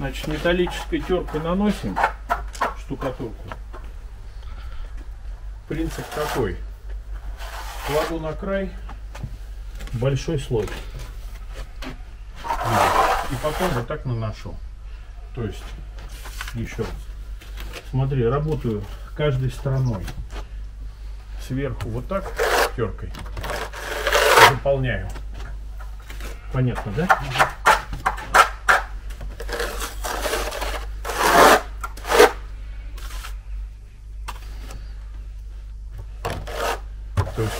Значит, металлической теркой наносим штукатурку. Принцип такой. Кладу на край большой слой. И потом вот так наношу. То есть, еще раз. Смотри, работаю каждой стороной. Сверху вот так теркой. Заполняю. Понятно, да?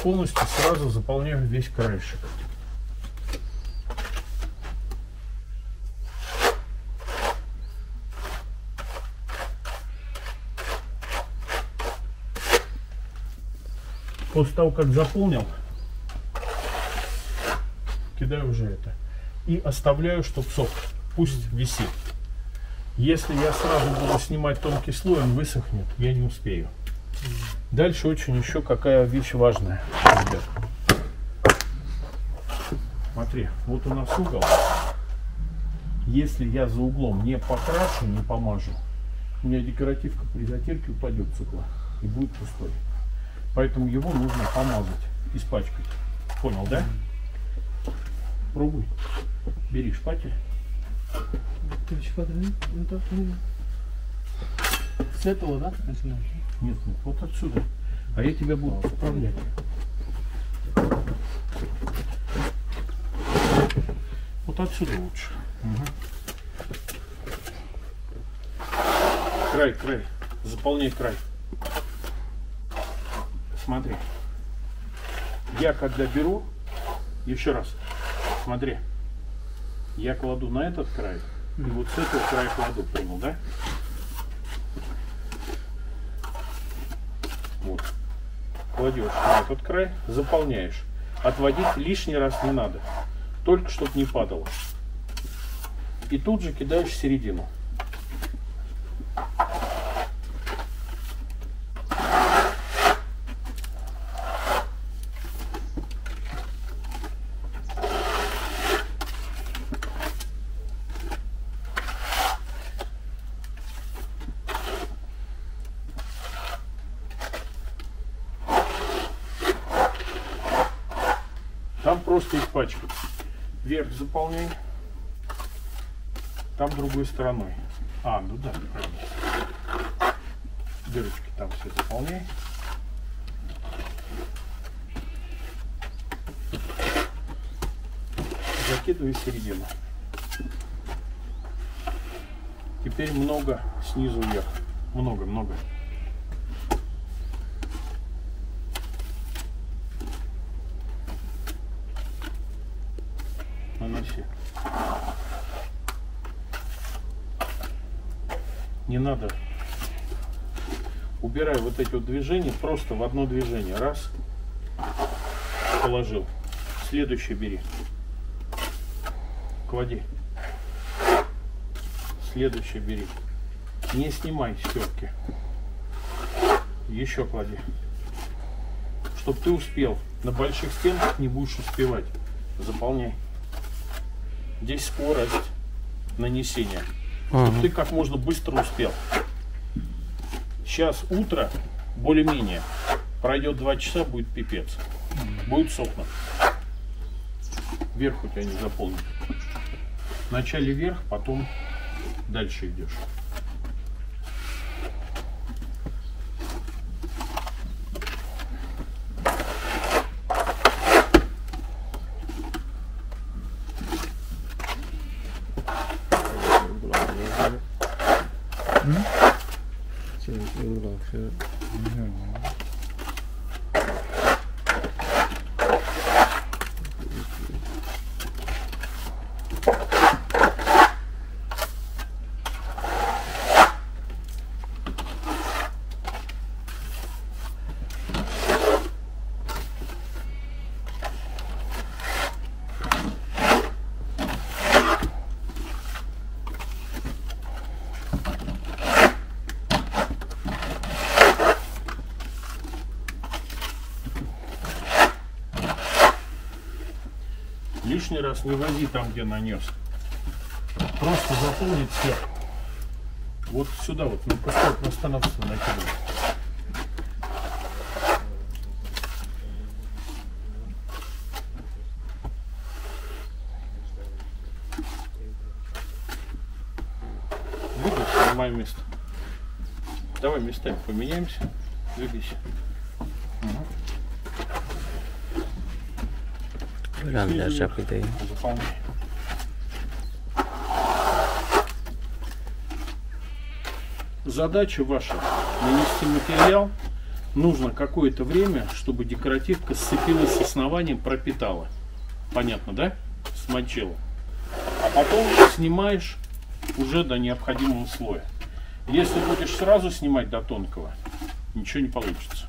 Полностью сразу заполняю весь краешек. После того, как заполнил, кидаю уже это. И оставляю, чтобы сок пусть висит. Если я сразу буду снимать тонкий слой, он высохнет, я не успею. Дальше очень еще какая вещь важная, ребят. Смотри, вот у нас угол. Если я за углом не покрашу, не помажу, у меня декоративка при затирке упадет угла и будет пустой. Поэтому его нужно помазать, испачкать. Понял, да? Пробуй. Бери шпатель. Ты шпатель? С этого, да, начинаешь? Нет, нет, вот отсюда. А я тебя буду поправлять. Вот отсюда лучше. Угу. Край, край. Заполняй край. Смотри. Я когда беру, еще раз, смотри. Я кладу на этот край, и вот с этого края кладу, понял, да? Вот. Кладешь на этот край, заполняешь. Отводить лишний раз не надо. Только чтобы не падало. И тут же кидаешь середину. Там просто испачкать. Вверх заполняй. Там другой стороной. А, ну да, правильно. Дырочки там все заполняй. Закидывай в середину. Теперь много снизу вверх. Много, много. наноси. Не надо. Убирай вот эти вот движения просто в одно движение. Раз. Положил. Следующее бери. Клади. Следующее бери. Не снимай стерки. Еще клади. Чтоб ты успел. На больших стенках не будешь успевать. Заполняй. Здесь скорость нанесения. Ага. Чтобы ты как можно быстро успел. Сейчас утро, более-менее. Пройдет два часа, будет пипец. Будет сохнуть. Вверх у тебя не заполнит. Вначале вверх, потом дальше идешь. Лишний раз не вози там, где нанес. Просто заполнить все. Вот сюда вот, на пустой пространство накидывай. Двигайся на мое место. Давай местами поменяемся. Двигайся. Böyle biraz yapayım. Заполняй. Задача ваша нанести материал. Нужно какое-то время, чтобы декоративка сцепилась с основанием, пропитала. Понятно, да? Смочила. А потом снимаешь уже до необходимого слоя. Если будешь сразу снимать до тонкого, ничего не получится.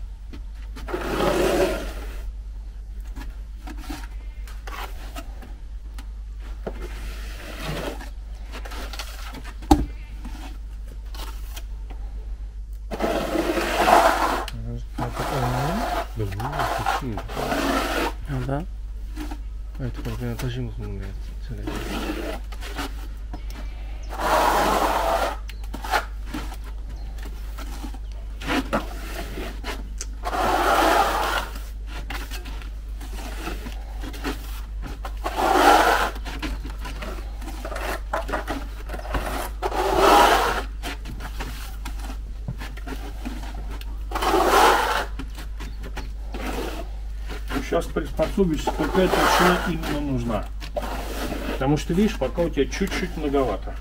Приспособишься, какая толщина именно нужна. Потому что, видишь, пока у тебя чуть-чуть многовато.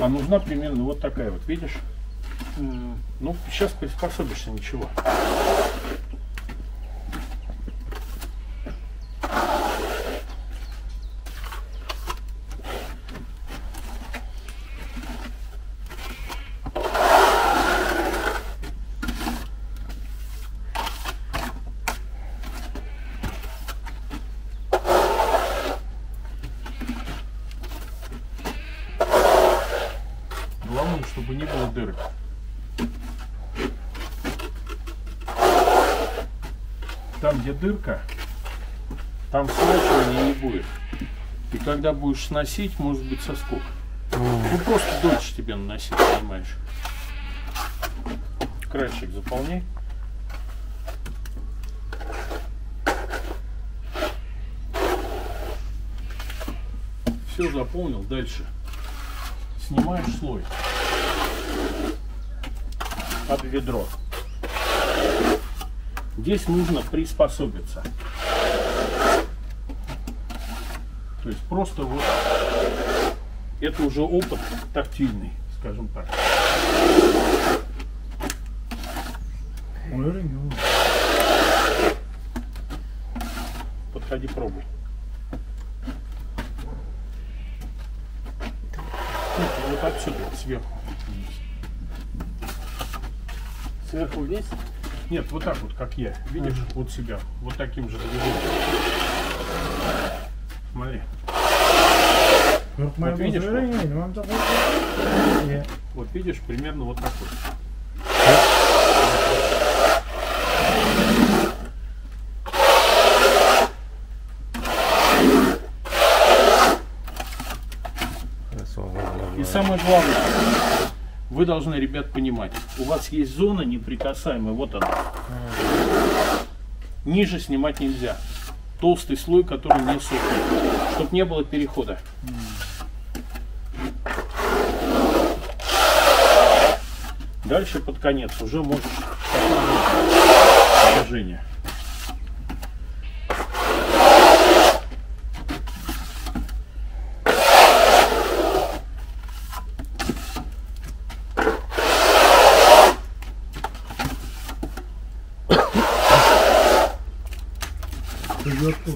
А нужна примерно вот такая вот, видишь? М, Ну, сейчас приспособишься, ничего. Главное, чтобы не было дырок. Там, где дырка, там смачивания не будет. И когда будешь сносить, может быть соскок. Ну просто дольше тебе наносить, понимаешь. Краешек заполняй. Все заполнил, дальше снимаешь слой под ведро. Здесь нужно приспособиться. То есть просто вот это уже опыт тактильный, скажем так. Подходи, пробуй. Вот отсюда, сверху. Сверху вниз? Нет, вот так вот, как я. Видишь, вот себя. Вот таким же движением. Смотри. Korkmaya Вот видишь, korkuyor. Вот видишь, примерно вот такой. И самое главное, вы должны, ребят, понимать, у вас есть зона неприкасаемая, вот она. Ниже снимать нельзя. Толстый слой, который не сохнет, чтобы не было перехода. Дальше под конец уже можешь движение.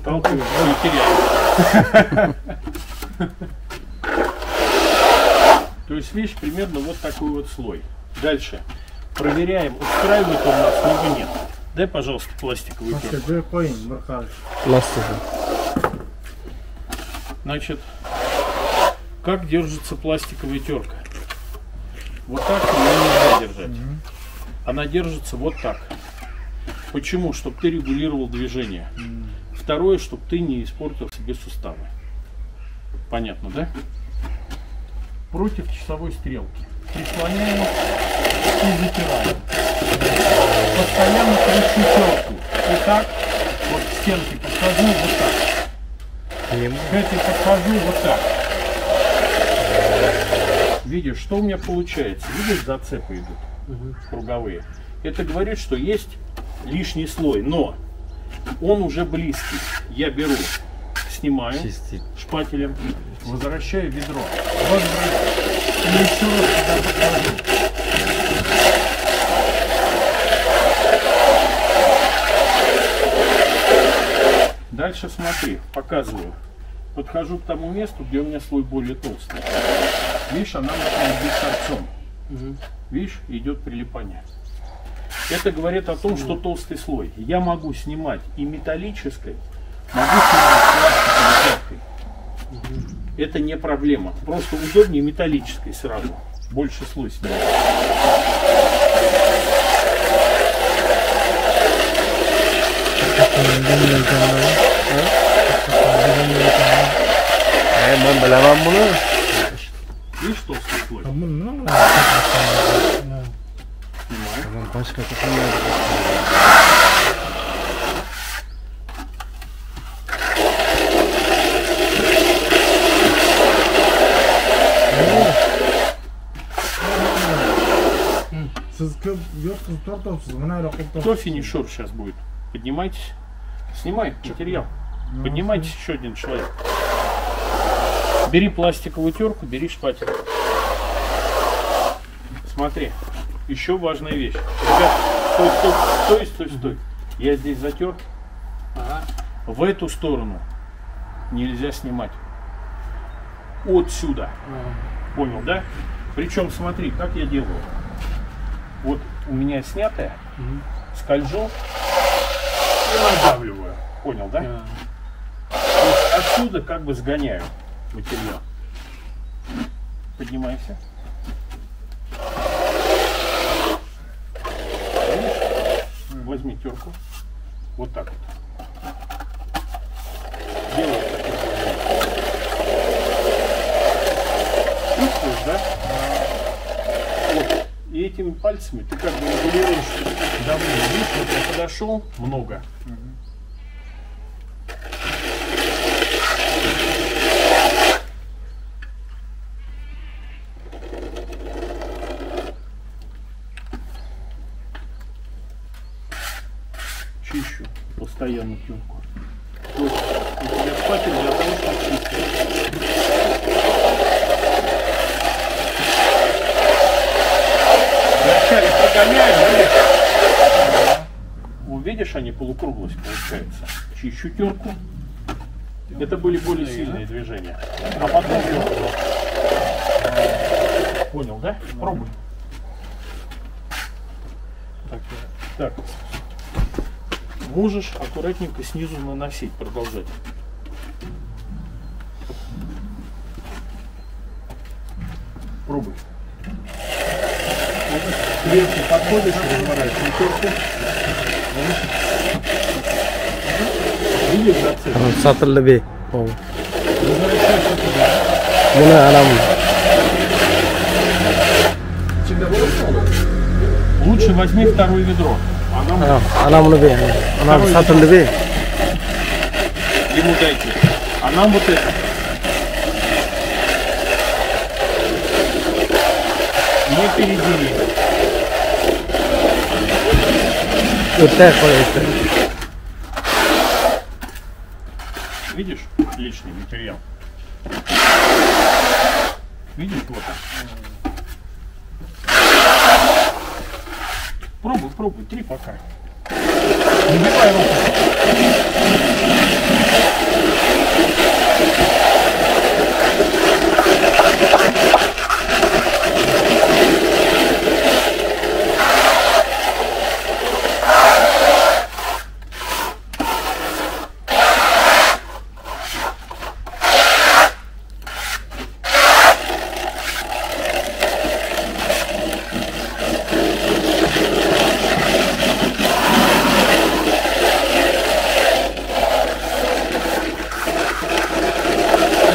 Сталкиваюсь, не теряю. То есть, видишь, примерно вот такой вот слой. Дальше. Проверяем, устраивает он нас, либо нет. Дай, пожалуйста, пластиковый bakalım. Lastik. Значит, как держится пластиковая терка? Вот так ее нельзя держать. Она держится вот так. Почему? Чтобы ты регулировал движение. Второе, чтобы ты не испортил себе суставы. Понятно, да? против часовой стрелки. Прислоняем и затираем. Постоянно кручу терку. Вот так, вот к стенке подхожу, вот так. К этой подхожу, вот так. Видишь, что у меня получается? Видишь, зацепы идут круговые. Это говорит, что есть лишний слой, но он уже близкий. Я беру, снимаю чистить. шпателем, возвращаю ведро. Возвращаю. И еще раз туда подхожу. Дальше смотри, показываю. Подхожу к тому месту, где у меня слой более толстый. Видишь, она начинает бить торцом. Видишь, идет прилипание. Это говорит о том, что толстый слой. Я могу снимать и металлической, могу снимать пластиковой. Это не проблема. Просто удобнее металлической сразу. Больше слой снимать. Bunu. Видишь толстый слой? Снимаю. Ko'p yo'qsiz tortibsiz mana yoqqa Кто финишер сейчас будет? Поднимайтесь. Снимай материал. Поднимайтесь еще один человек. Бери пластиковую терку, бери шпатель. Смотри, еще важная вещь. Ребят, стой, стой, стой, стой, стой. Я здесь затер. В эту сторону нельзя снимать. Отсюда. Понял, да? Причем смотри, как я делаю. Вот у меня снятая, скольжу и надавливаю. Понял, да? Отсюда как бы сгоняю материал. Поднимайся. Возьми терку. Вот так вот. Чувствуешь, да? Вот. И этими пальцами ты как бы регулируешь давление. Видишь, вот я подошел много. чищу постоянно терку. То есть у тебя для того, чтобы чистить. Вначале прогоняем, видишь? Вот видишь, они полукруглость получается. Чищу терку. Это были более сильные движения. А потом. Понял, да? Пробуй. Так, так. Можешь аккуратненько снизу наносить, продолжать. Пробуй. Сверху подходишь, разворачиваешь терку. Видишь зацеп? Tamam satıldı bir. Oh. Возвращайся туда. Bunu anam. Лучше возьми второе ведро. Bunu bir. Anam satıldı bir. ему дайте. А нам вот это. Не передели. Öte koy öte. Видишь лишний материал? Видишь вот он? Пробуй, пробуй, три пока. Набивай руку.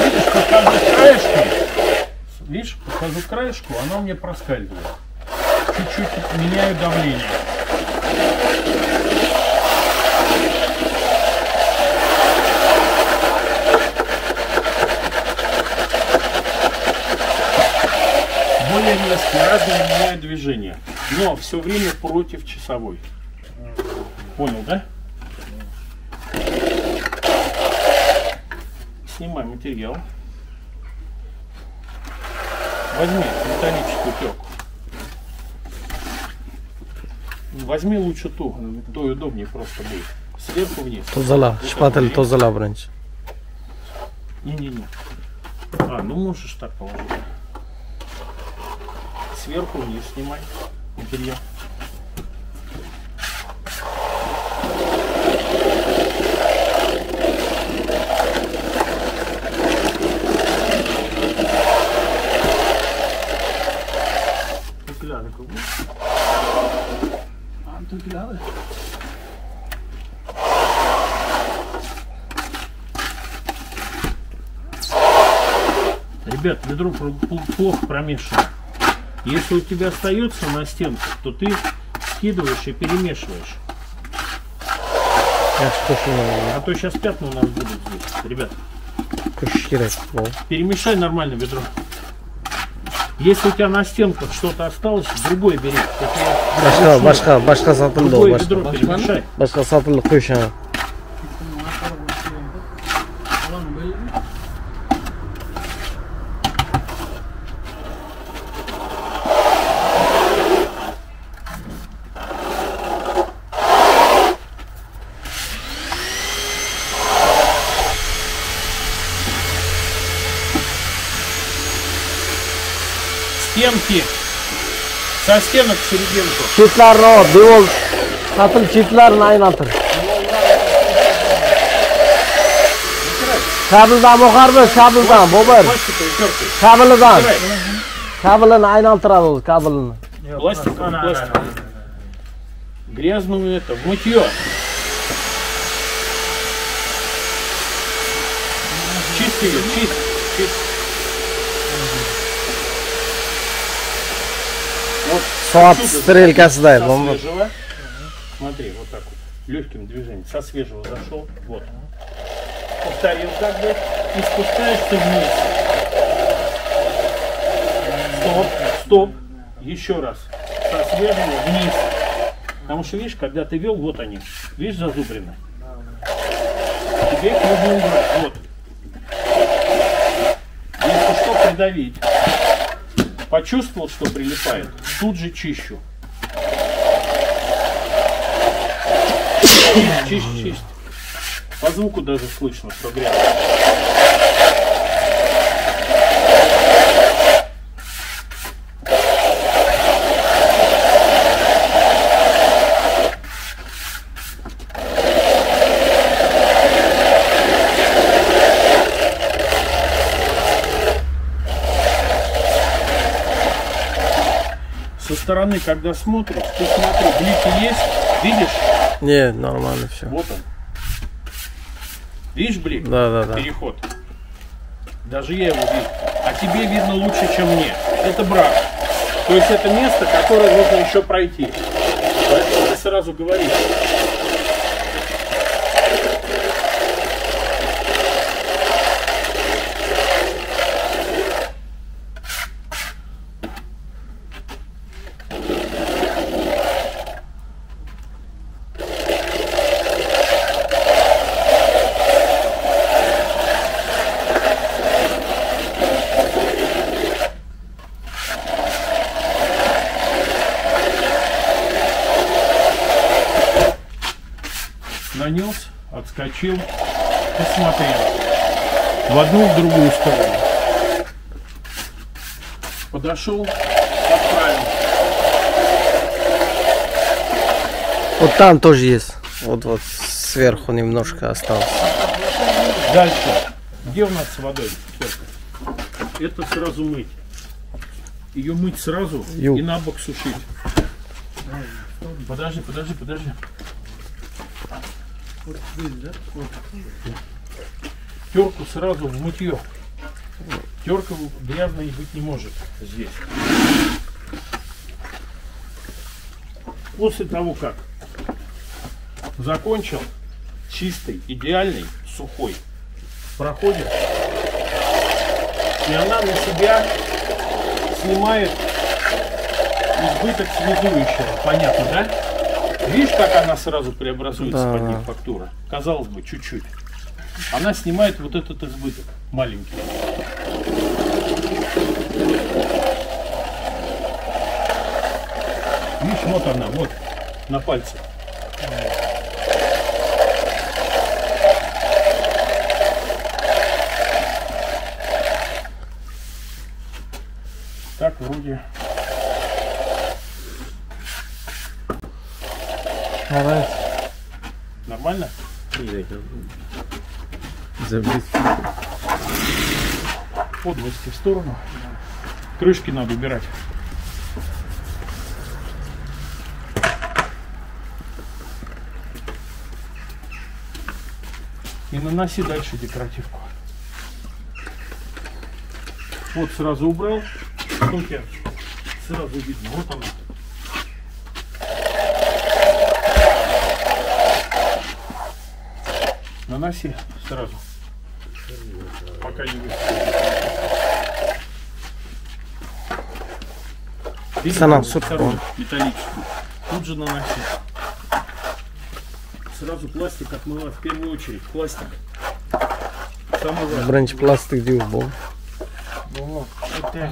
Видишь, подхожу краешком. Видишь, подхожу к краешку, она у меня проскальзывает. Чуть-чуть меняю давление. Более резкие, разные меняю движения. Но все время против часовой. Понял, да? Снимай материал. Возьми металлическую терку. Возьми лучше ту, то и удобнее просто будет. Сверху вниз. Tozala. Вот Шпатель так. tozala birinchi. Не-не-не. А, ну можешь так положить. Сверху вниз снимай материал. Ведро плохо промешано. Если у тебя остается на стенке, то ты скидываешь и перемешиваешь. А то сейчас пятна у нас будут здесь. Ребят, перемешай нормально ведро. Если у тебя на стенках что-то осталось, другое бери. Boshqa sotildi u, Другое boshqa. ведро перемешай. Boshqa sotildi qo'yish. toshkentov sergenko chetlarini ol devor satib chetlarini aylantir. Kabildan boqarmiz kabildan bobir kabilidan kabilini aylantiramiz kabilini plastik plastik грязную это в мытье. Чистый чист, чист. Отсюда strelkasida со свежего. Смотри, вот так вот. Легким движением. Со свежего зашел. Вот. Повторил как бы. И спускаешься вниз. Стоп, стоп. Еще раз. Со свежего вниз. Потому что, видишь, когда ты вел, вот они. Видишь, зазубрены. Тебе их нужно убрать. Вот. Если что, придавить. Почувствовал, что прилипает, тут же чищу. Чисть, чисть. По звуку даже слышно, что стороны, когда смотришь, ты смотри, блики есть, видишь? Не, нормально все. Вот он. Видишь блик? Да, да, да. Переход. Даже я его вижу. А тебе видно лучше, чем мне. Это брак. То есть это место, которое нужно еще пройти. Поэтому ты сразу говоришь. Нанес, отскочил, посмотрел. В одну, в другую сторону. Подошел, подправил. Вот там тоже есть. Вот, вот сверху немножко осталось. Дальше. Где у нас с водой? Это сразу мыть. Ее мыть сразу Ю. и на бок сушить. Подожди, подожди, подожди. Терку сразу в мытье. Терка грязной быть не может здесь. После того, как закончил, чистый, идеальный, сухой, проходит, и она на себя снимает избыток связующего. Понятно, да? Видишь, как она сразу преобразуется Да. под них фактура? Казалось бы, чуть-чуть. Она снимает вот этот избыток маленький. Видишь, вот она, вот, на пальце. Так, вроде Evet. нормально. Подвести в сторону. Крышки надо убирать. И наноси дальше декоративку. Вот сразу убрал. Сразу видно. Вот она. Наноси сразу. Пока не. Видишь, Санам, вот вторую металлическую. Тут же наноси. Сразу пластик отмыла в первую очередь. Пластик. Важное. Birinchi plastik deyib bu. Bu. Ötegen.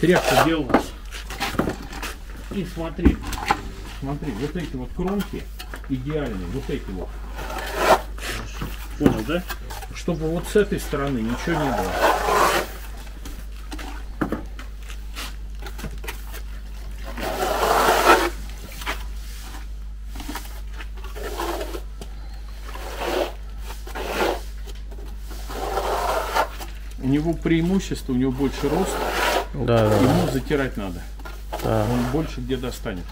Тряпка делалась. И смотри, смотри, вот эти вот кромки идеальные, вот эти вот. Понял, да? Чтобы вот с этой стороны ничего не было. У него преимущество, у него больше роста, Да, да. ему затирать надо. Да. Он больше где достанет.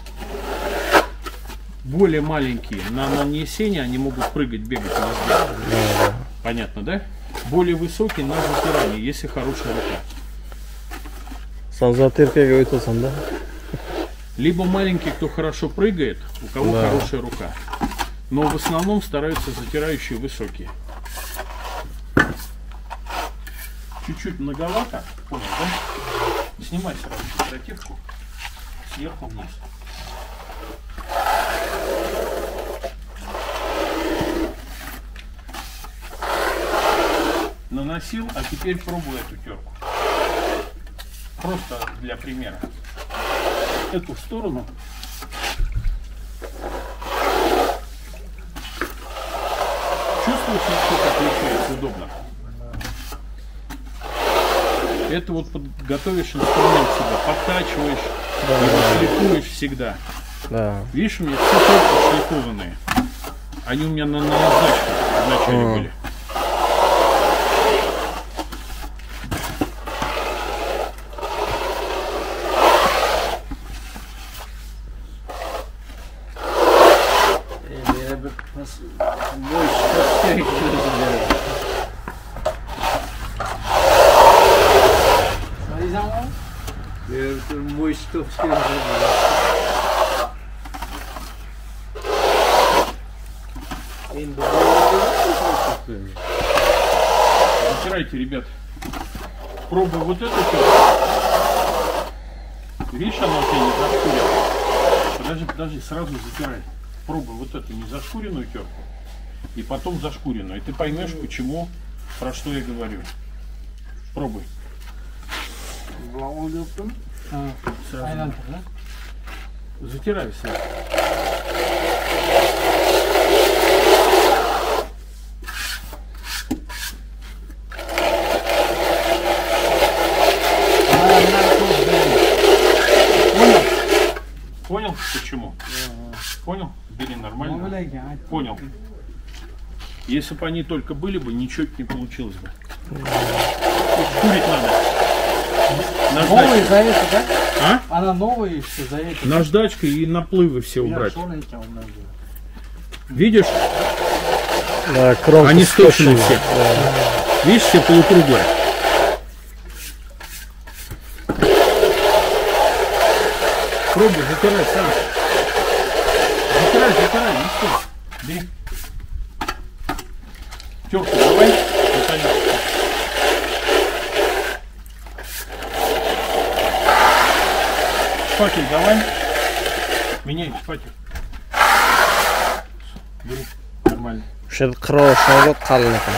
Более маленькие на нанесение они могут прыгать, бегать везде. Понятно, да? Более высокие на затирание, если хорошая рука. Sen zatirkaga o'tasan да? Либо маленький, кто хорошо прыгает, у кого Да. хорошая рука. Но в основном стараются затирающие высокие. Чуть-чуть многовато, понял, да? Снимай сразу сверху вниз. Наносил, а теперь пробую эту терку. Просто для примера. Эту в сторону. Чувствуешь, насколько получается удобно? Это вот под- готовишь инструмент себя, подтачиваешь, его шлифуешь всегда. Да. Видишь, у меня все только шлифованные. Они у меня на, на наждачке вначале были. Мой что Затирайте, ребят. Пробуй вот эту терку. Видишь, она у тебя не зашкурила. Подожди, подожди, сразу затирай. Пробуй вот эту не зашкуренную терку. И потом зашкуренную. И ты поймешь, почему, про что я говорю. Пробуй. Сразу. Затирай все. Нормально? Били нормально? Ну, Понял. Если бы они только были бы, ничего бы не получилось бы. Курить надо. Наждачка. Новые за это, да? А? Она новая еще за это. Наждачка и наплывы все убрать. Видишь? Да, они сточены все. Да. Видишь, все полукруглые. Пробуй, затирай сам. Бери. Терку давай. Наконец. Шпатель давай. Меняй шпатель. Бери. Нормально. o'sha qiroshovi qalin ekan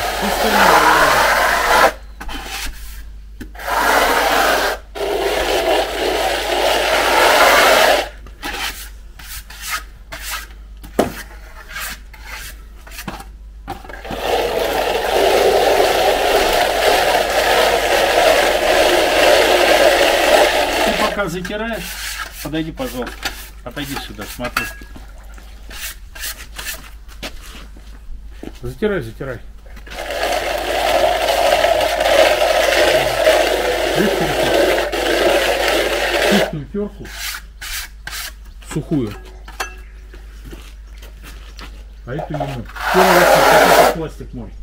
Ты пока затираешь, подойди, пожалуйста. Отойди сюда, смотри. Затирай, затирай. Чистую терку. Сухую. А эту ему. Первый раз пластик мой.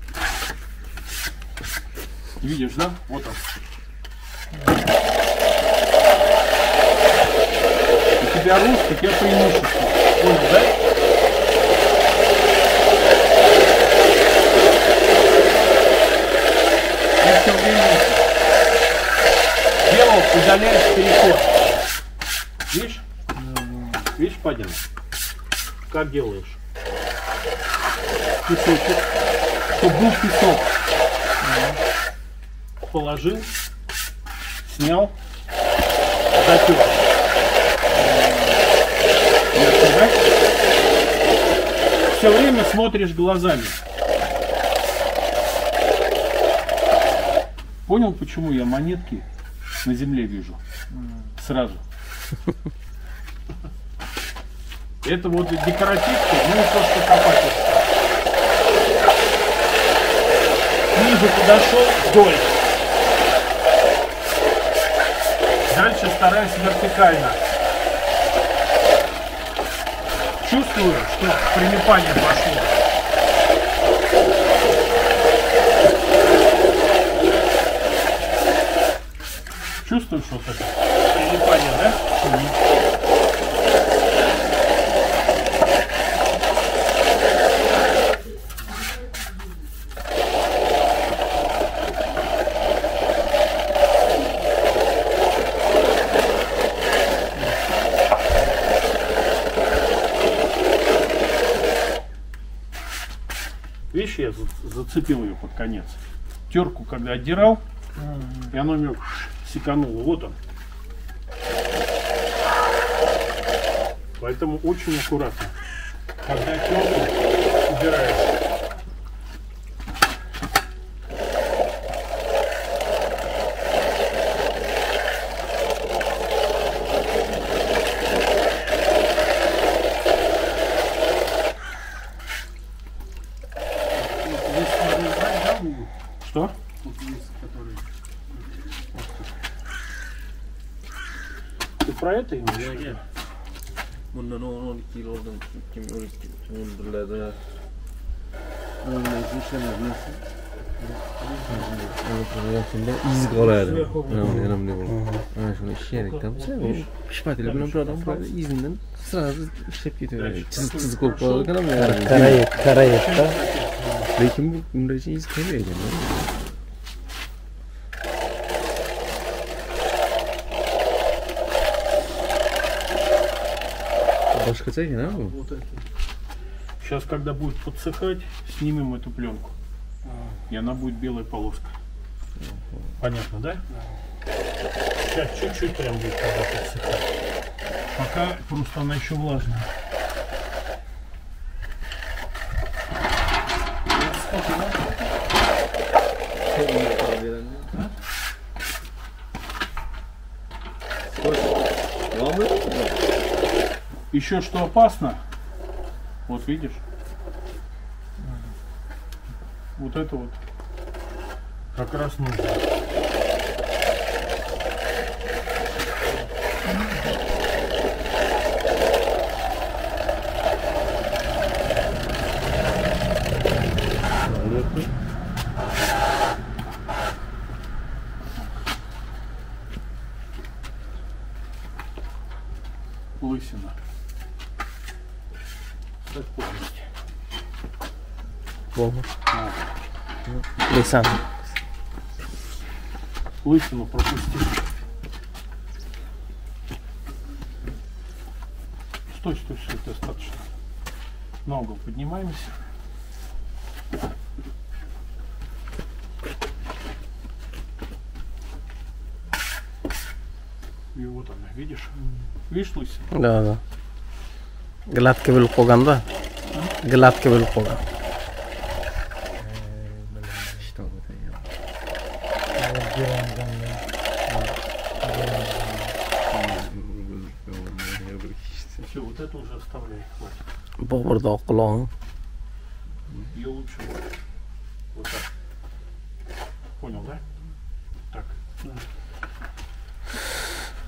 Видишь, да? Вот он. Рост, у тебя преимущество. Понял, да? Я все время делал, удаляешь переход. Видишь? Видишь, Падина? Как делаешь? Песочек. Чтобы был песок. Положил, снял, затер. Все время смотришь глазами. Понял, почему я монетки на земле вижу? Сразу. Это вот декоративки, ну и то, что копать. Ниже подошел вдоль. Дальше стараюсь вертикально. Чувствую, что прилипание пошло. Чувствуешь вот это прилипание, да я за- зацепил ее под конец. Терку, когда отдирал, и оно мне секануло. Вот он. Поэтому очень аккуратно. Когда терку убираешь. 2012, 2011'lerde öğrenmesi işlemezmesi. Onun yakında iz kolaydı. Yani önemli bu. Ha şunu işleyerek tam sen şifatiyle bilen bir adam böyle izinden sırasız işlep getiriyor. Çizik çizik okularak ama yani. Karayet, karayet da. Lakin bu bunun için iz koyuyor yani. Ekan a bu. Вот это. Сейчас, когда будет подсыхать, снимем эту пленку. И она будет белая полоска. Понятно, да? Сейчас чуть-чуть прям будет когда подсыхать. Пока просто она еще влажная. еще что опасно, вот видишь, вот это вот. Как раз нужно. лысина. Богу. Лисан. Лысину пропусти. Стой, стой, стой, достаточно. Ногу поднимаемся. И вот она, видишь? Видишь лысину? Да, да. Gladga bo'lib qolganda. Gladga bo'lib qolgan. Что это